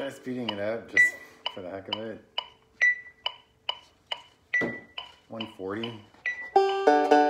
try speeding it up just for the heck of it. 140.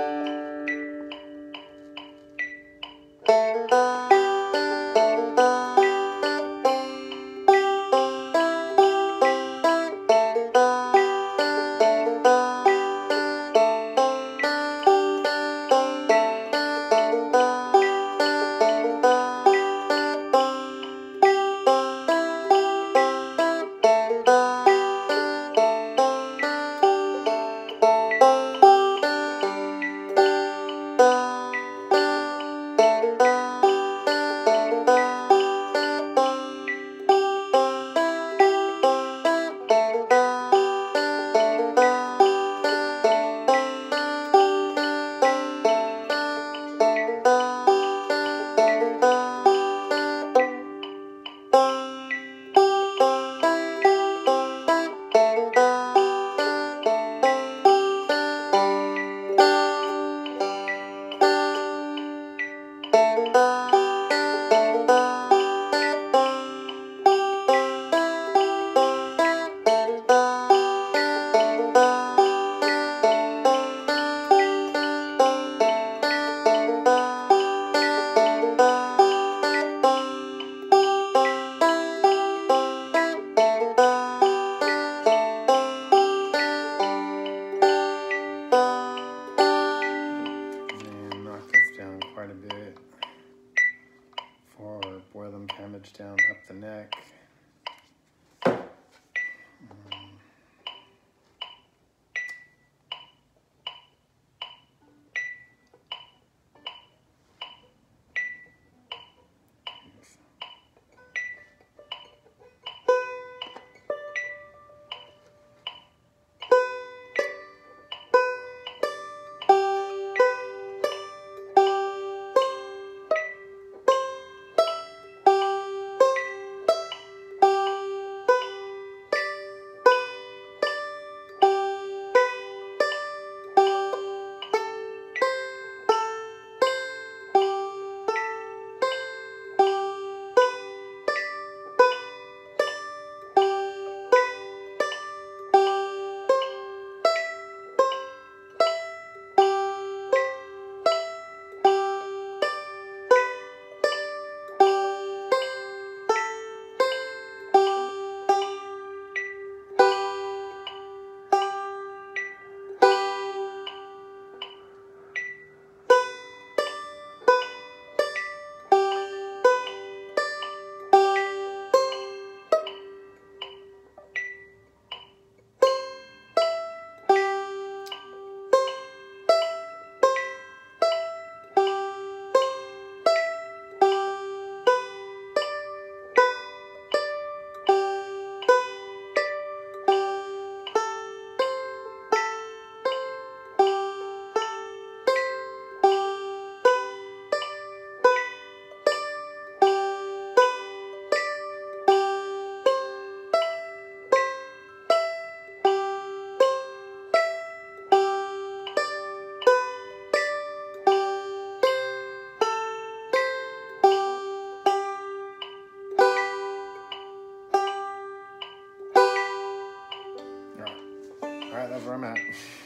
All right, that's where I'm at.